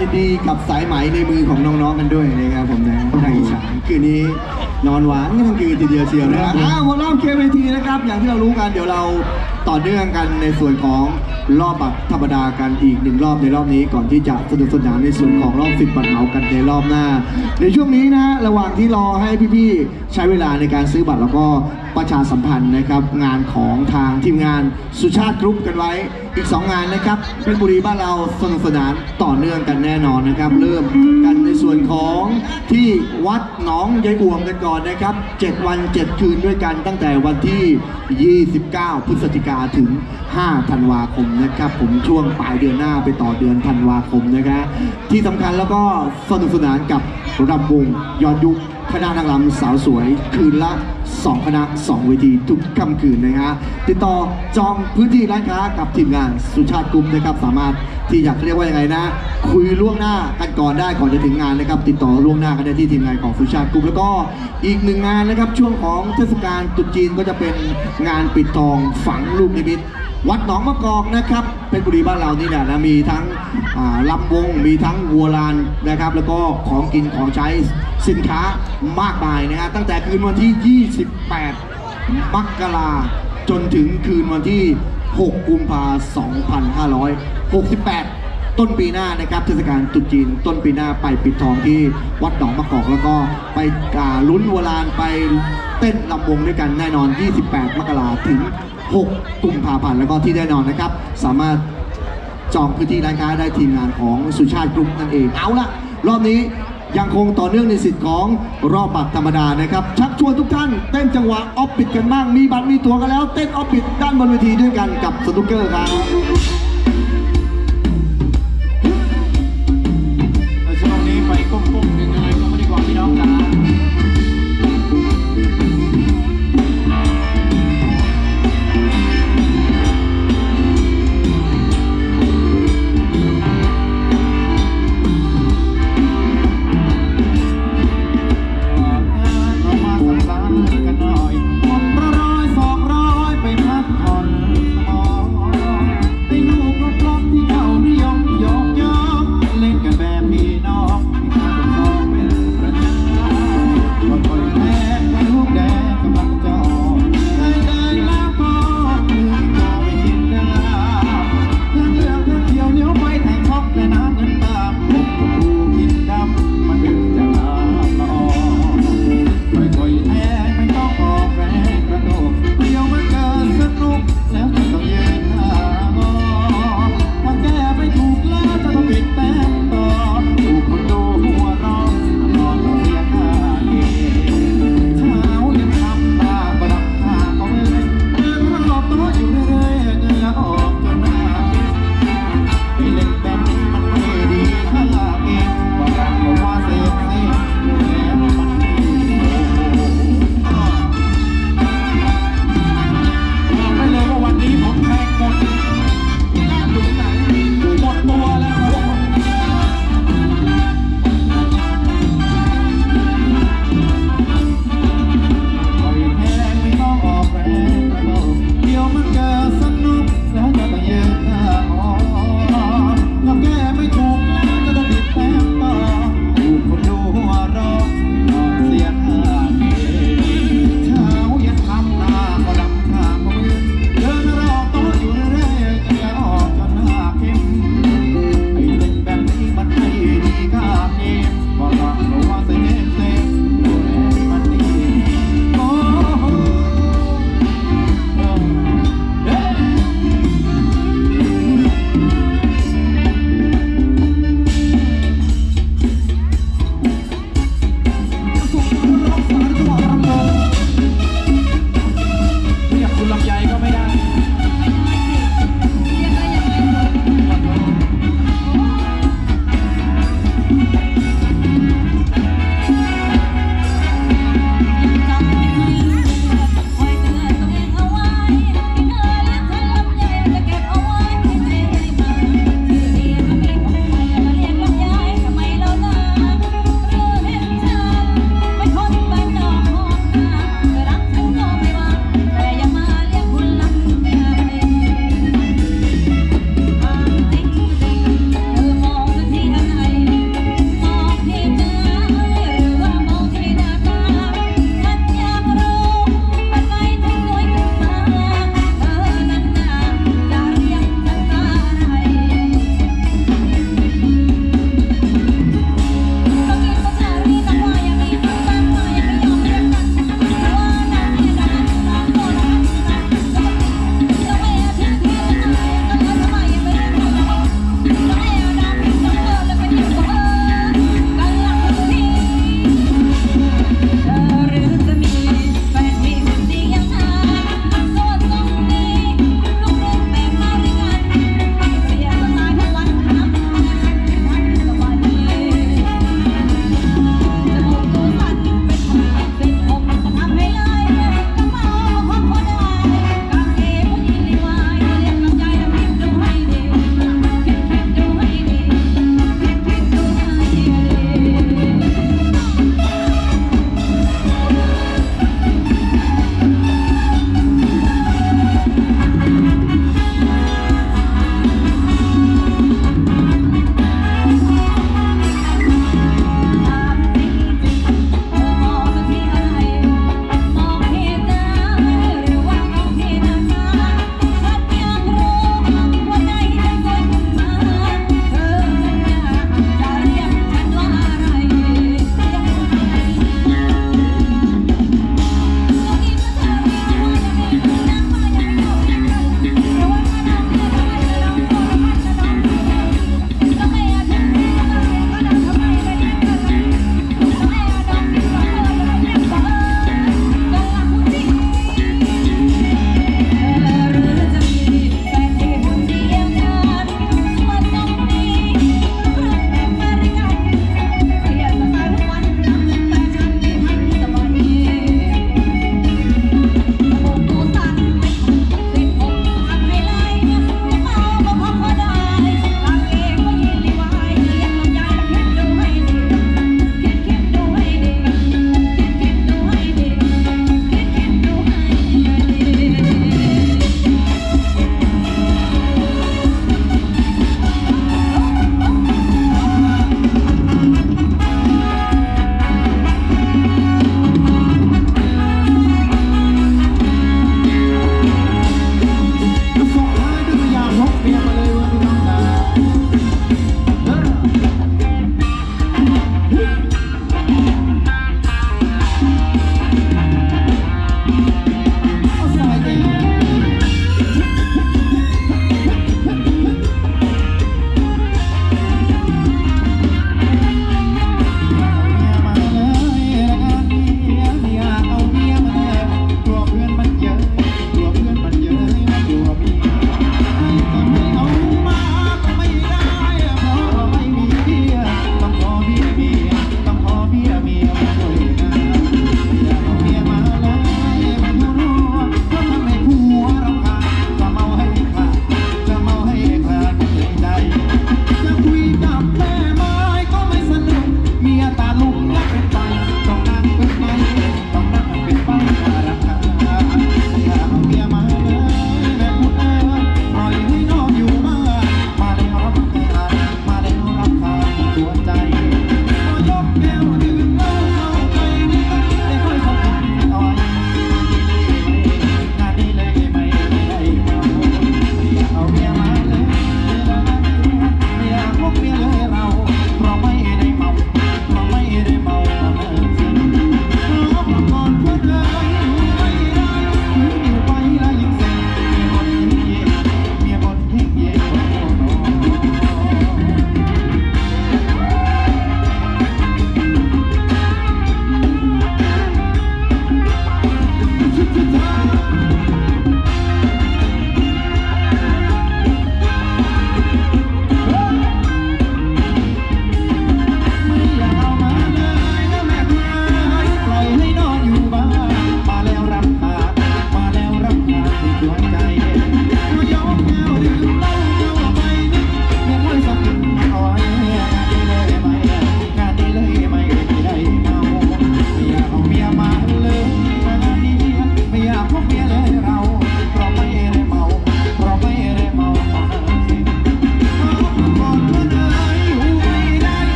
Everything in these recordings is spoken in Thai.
ยินดีกับสายไหมในมือของน้องๆกันด้วยนะครับผมนะทางอีสานคืนนี้นอนหวานกันทั้งคืนทีเดียวเชียวนะครับอ้าววันรอบเคเวทีนะครับ อย่างที่เรารู้กันเดี๋ยวเราต่อเนื่องกันในส่วนของ รอบบัตรธรรมดากันอีกหนึ่งรอบในรอบนี้ก่อนที่จะสนุกสนานในส่วนของรอบสิบบัตรเหมากันในรอบหน้า ในช่วงนี้นะฮะระหว่างที่รอให้พี่ๆใช้เวลาในการซื้อบัตรแล้วก็ประชาสัมพันธ์นะครับ งานของทางทีมงานสุชาติกรุ๊ปกันไว้ อีก 2 งานนะครับเพชรบุรีบ้านเราสนุกสนานต่อเนื่องกันแน่นอนนะครับ เริ่มกันในส่วนของที่วัดหนองยายอ่วมกันก่อนนะครับ 7 วัน 7 คืนด้วยกันตั้งแต่วันที่ 29 พฤศจิกาถึง 5 ธันวาคมนะครับผมช่วงปลายเดือนหน้าไปต่อเดือนธันวาคมนะครับที่สำคัญแล้วก็สนุกสนานกับรำวงย้อนยุคคณะนางรำสาวสวย คืนละ 2 คณะ 2 เวทีทุกค่ำคืนนะฮะติดต่อจองพื้นที่ร้านค้ากับทีมงานสุชาติกรุ๊ปนะครับ สามารถที่อยากเรียกว่ายังไงนะ คุยล่วงหน้ากันก่อนได้ก่อนจะถึงงานนะครับ ติดต่อล่วงหน้ากันได้ที่ทีมงานของสุชาติกรุ๊ปแล้วก็อีกหนึ่งงานนะครับ ช่วงของเทศกาลตรุษจีนก็จะเป็นงานปิดทองฝังลูกนิมิต วัดหนองมะกอกนะครับเพชรบุรีบ้านเรานี่แหละนะมีทั้งอ่ารำวงมีทั้งวัวลานนะครับ แล้วก็ของกินของใช้สินค้ามากมายนะฮะตั้งแต่คืนวันที่ 28 มกราจนถึงคืนวันที่ 6 กุมภาพันธ์2568ต้นปีหน้านะครับเทศกาลตรุษจีน ต้นปีหน้าไปปิดทองที่วัดหนองมะกอก แล้วก็ไปกาลุ้นวัวลานไปเต้นลำวงด้วยกันแน่นอน 28 มกราถึง 6กุมภาพันธ์แล้วก็ที่แน่นอนนะครับ สามารถจองพื้นที่ร้านค้าได้ทีมงานของสุชาติกรุ๊ปนั่นเองเอาละรอบนี้ยังคงต่อเนื่องในสิทธิ์ของรอบบัตรธรรมดานะครับ ชักชวนทุกท่านเต้นจังหวะออฟปิดกันบ้าง มีบัตรมีตั๋วกันแล้ว เต้นออฟปิดด้านบนเวทีด้วยกันกับสนุกเกอร์ครับ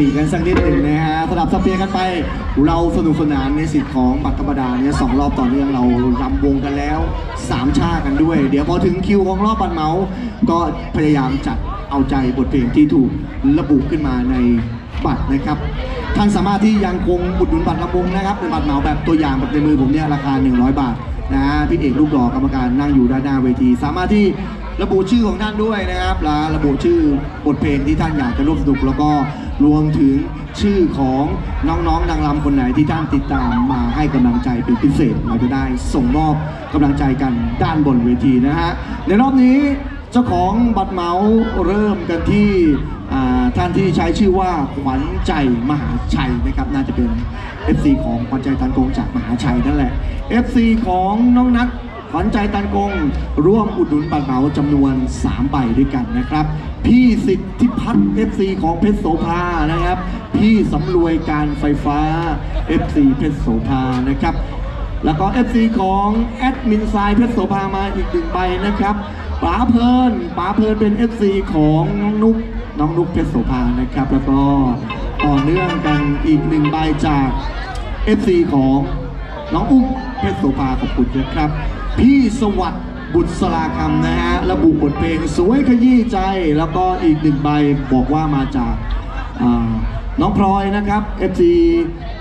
ติกันสักนิดหนึ่งนะฮะสลับสับเปลี่ยนกันไป เราสนุกสนานในสิทธิ์ของบัตรธรรมดาเนี่ยสองรอบต่อเนื่องเรารำวงกันแล้วสามชากันด้วย เดี๋ยวพอถึงคิวของรอบบัตรเมาส์ก็พยายามจัดเอาใจบทเพลงที่ถูกระบุขึ้นมาในบัตรนะครับท่านสามารถที่ยังคงอุดหนุนบัตรลำวงนะครับเป็นบัตรเหมาแบบตัวอย่างแบบในมือผมเนี่ยราคา 100 บาทนะฮะพี่เอกลูกหล่อกรรมการนั่งอยู่ด้านหน้าเวที สามารถที่ระบุชื่อของท่านด้วยนะครับและระบุชื่อบทเพลงที่ท่านอยากจะร่วมสนุกแล้วก็ รวมถึงชื่อของน้องๆนางรำคนไหนที่ท่านติดตามมาให้กำลังใจเป็นพิเศษเราจะได้ส่งมอบกำลังใจกันด้านบนเวทีนะฮะในรอบนี้เจ้าของบัตรเมาส์เริ่มกันที่ท่านที่ใช้ชื่อว่าขวัญใจมหาชัยนะครับน่าจะเป็น FC ของขวัญใจตันกงจากมหาชัยนั่นแหละ FC ของน้องนัท ขวัญใจตันกง ร่วมอุดหนุนบัตรเหมาจำนวน 3 ใบด้วยกันนะครับ พี่สิทธิพัฒน์ FC ของเพชรโสภานะครับ พี่สำรวยการไฟฟ้า FC เพชรโสภานะครับ แล้วก็ FC ของแอดมินไซเพชรโสภามาอีกหนึ่งใบนะครับป๋าเพลินป๋าเพลินเป็น FC ของน้องนุ๊กน้องนุ๊กเพชรโสภานะครับ แล้วก็ต่อเนื่องกันอีกหนึ่งใบจาก FC ของน้องอุ้มเพชรโสภาขอบคุณนะครับ พี่สวัสดิ์บุตรสลาคำนะฮะระบุบทเพลงสวยขยี้ใจ แล้วก็อีกหนึ่งใบบอกว่ามาจากน้องพลอยนะครับ FC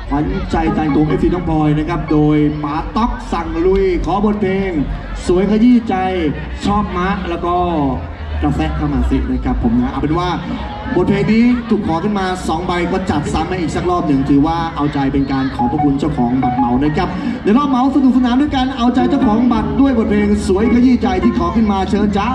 ขวัญใจตันกง FC น้องพลอยนะครับ โดยป๋าต๊อกสั่งลุยขอบทเพลง สวยขยี้ใจชอบมะ แล้วก็กาแฟเข้ามาสินะครับผมนะเอาเป็นว่า บทเพลงนี้ถูกขอขึ้นมา 2 ใบก็จัดซ้ำมาอีกสักรอบหนึ่งถือว่าเอาใจเป็นการขอบพระคุณเจ้าของบัตรเหมานะครับเดี๋ยวรอบเหมาสนุกสนานด้วยกันเอาใจเจ้าของบัตรด้วยบทเพลงสวยขยี้ใจที่ขอขึ้นมาเชิญจ้า